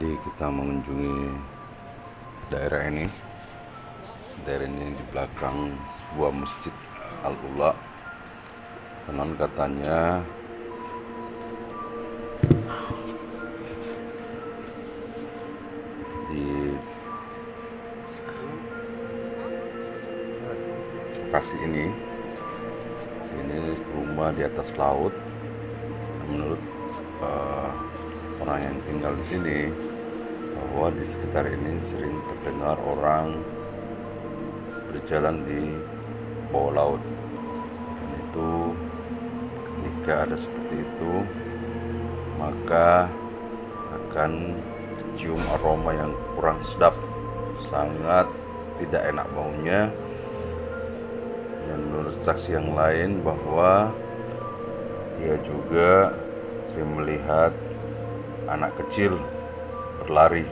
Jadi kita mengunjungi daerah ini. Daerah ini di belakang sebuah masjid Al Ula. Konon katanya di lokasi ini ini rumah di atas laut menurut uh, orang yang tinggal di sini bahwa di sekitar ini sering terdengar orang berjalan di bawah laut. Dan itu ketika ada seperti itu maka akan cium aroma yang kurang sedap. Sangat tidak enak baunya. Dan menurut saksi yang lain bahwa dia juga sering melihat anak kecil berlari.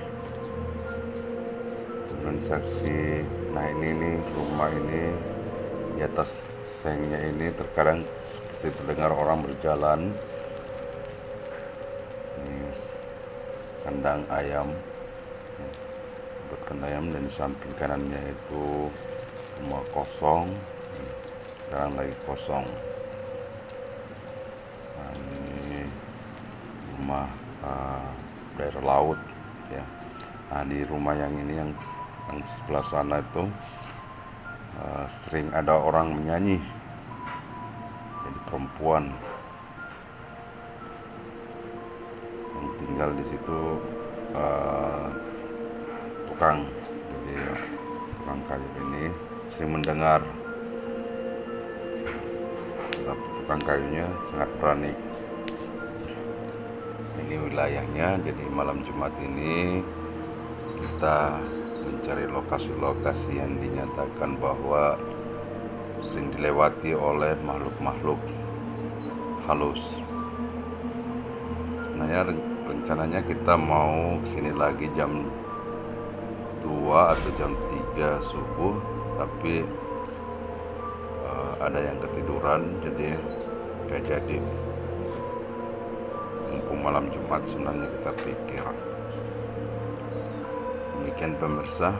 Menurut saksi nah ini nih rumah ini di atas sengnya ini terkadang seperti terdengar orang berjalan. Ini kandang ayam. Buat kandang ayam dan di samping kanannya itu rumah kosong. Sekarang lagi kosong. Nah, ini rumah uh, daerah laut ya. Nah di rumah yang ini yang yang sebelah sana itu uh, sering ada orang menyanyi. Jadi perempuan. Yang tinggal di situ uh, tukang. Jadi tukang kayu ini sering mendengar. Tapi tukang kayunya sangat berani ini wilayahnya jadi malam Jumat ini kita mencari lokasi-lokasi yang dinyatakan bahwa sering dilewati oleh makhluk-makhluk halus. Sebenarnya rencananya kita mau ke sini lagi jam 2 atau jam 3 subuh tapi uh, ada yang ketiduran jadi gak jadi mumpung malam Jumat sebenarnya kita pikir. Demikian pemirsa